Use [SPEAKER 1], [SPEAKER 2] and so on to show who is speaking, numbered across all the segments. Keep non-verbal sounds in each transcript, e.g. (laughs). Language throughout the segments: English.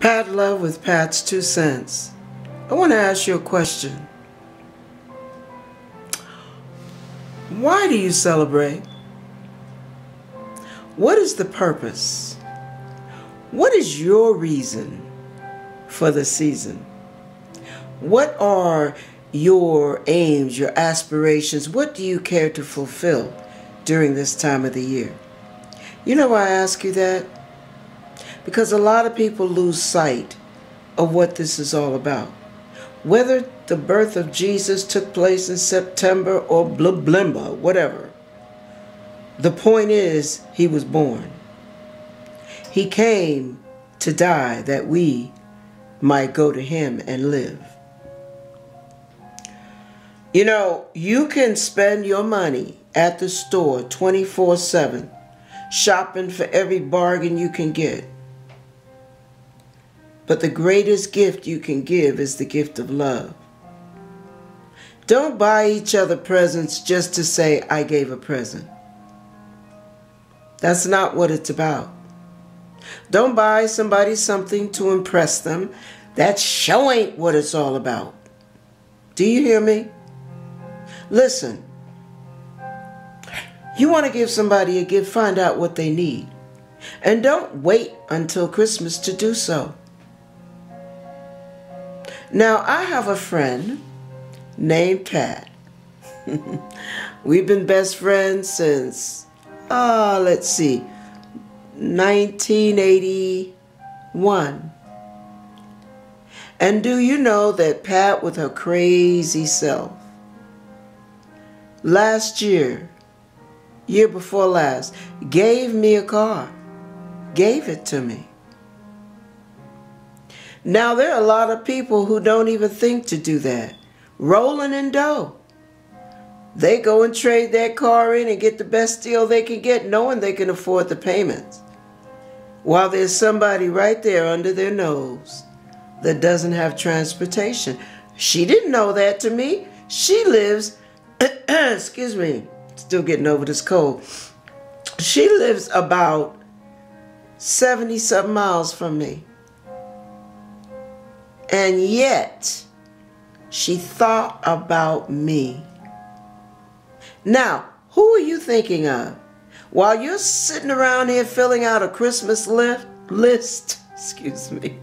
[SPEAKER 1] Pat Love with Pat's Two Cents. I want to ask you a question. Why do you celebrate? What is the purpose? What is your reason for the season? What are your aims, your aspirations? What do you care to fulfill during this time of the year? You know why I ask you that? Because a lot of people lose sight of what this is all about. Whether the birth of Jesus took place in September or Blimba, whatever, the point is he was born. He came to die that we might go to him and live. You know, you can spend your money at the store 24 7, shopping for every bargain you can get. But the greatest gift you can give is the gift of love. Don't buy each other presents just to say, I gave a present. That's not what it's about. Don't buy somebody something to impress them. That show ain't what it's all about. Do you hear me? Listen, you want to give somebody a gift, find out what they need. And don't wait until Christmas to do so. Now, I have a friend named Pat. (laughs) We've been best friends since, uh, let's see, 1981. And do you know that Pat, with her crazy self, last year, year before last, gave me a car, gave it to me. Now, there are a lot of people who don't even think to do that. Rolling in dough. They go and trade their car in and get the best deal they can get, knowing they can afford the payments. While there's somebody right there under their nose that doesn't have transportation. She didn't know that to me. She lives, (clears throat) excuse me, still getting over this cold. She lives about 70 something miles from me. And yet, she thought about me. Now, who are you thinking of? While you're sitting around here filling out a Christmas list, list, (laughs) excuse me,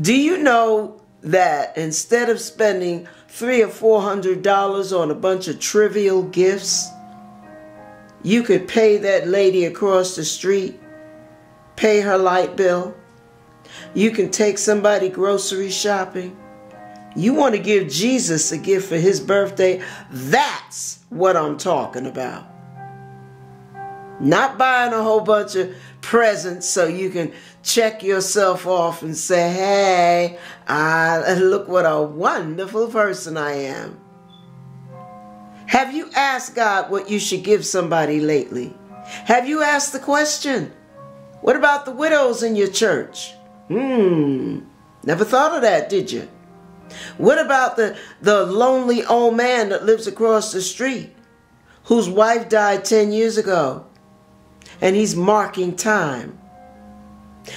[SPEAKER 1] do you know that instead of spending three or four hundred dollars on a bunch of trivial gifts, you could pay that lady across the street, pay her light bill, you can take somebody grocery shopping. You want to give Jesus a gift for his birthday. That's what I'm talking about. Not buying a whole bunch of presents so you can check yourself off and say, hey, I, (laughs) look what a wonderful person I am. Have you asked God what you should give somebody lately? Have you asked the question? What about the widows in your church? Hmm, never thought of that, did you? What about the, the lonely old man that lives across the street, whose wife died 10 years ago, and he's marking time?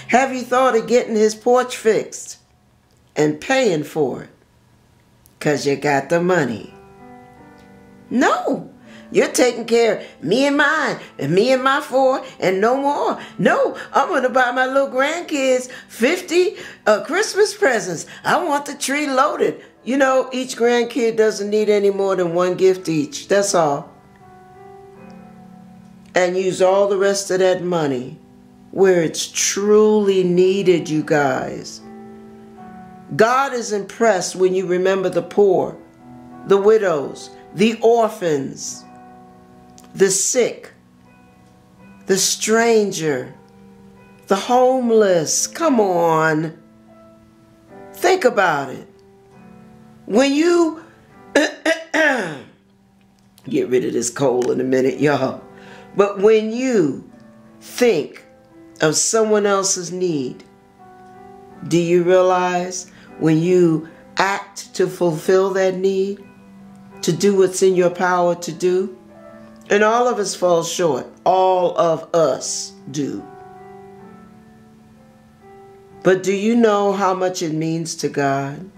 [SPEAKER 1] Have you thought of getting his porch fixed and paying for it? Because you got the money. No, you're taking care of me and mine, and me and my four, and no more. No, I'm going to buy my little grandkids 50 uh, Christmas presents. I want the tree loaded. You know, each grandkid doesn't need any more than one gift each. That's all. And use all the rest of that money where it's truly needed, you guys. God is impressed when you remember the poor, the widows, the orphans the sick, the stranger, the homeless. Come on. Think about it. When you (clears throat) get rid of this cold in a minute, y'all. But when you think of someone else's need, do you realize when you act to fulfill that need, to do what's in your power to do, and all of us fall short. All of us do. But do you know how much it means to God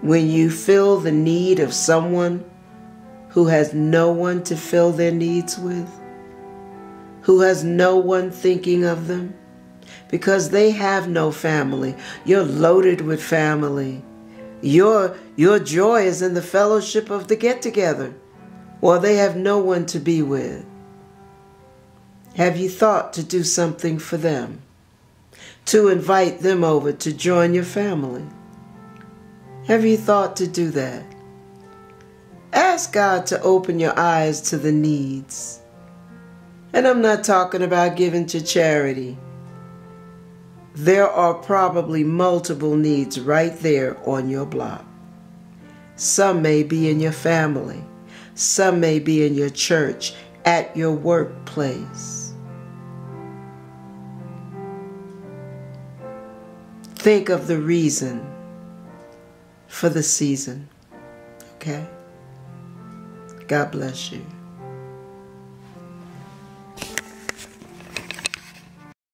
[SPEAKER 1] when you feel the need of someone who has no one to fill their needs with? Who has no one thinking of them? Because they have no family. You're loaded with family. Your, your joy is in the fellowship of the get together. Well, they have no one to be with. Have you thought to do something for them? To invite them over to join your family? Have you thought to do that? Ask God to open your eyes to the needs. And I'm not talking about giving to charity. There are probably multiple needs right there on your block. Some may be in your family, some may be in your church, at your workplace. Think of the reason for the season. Okay? God bless you.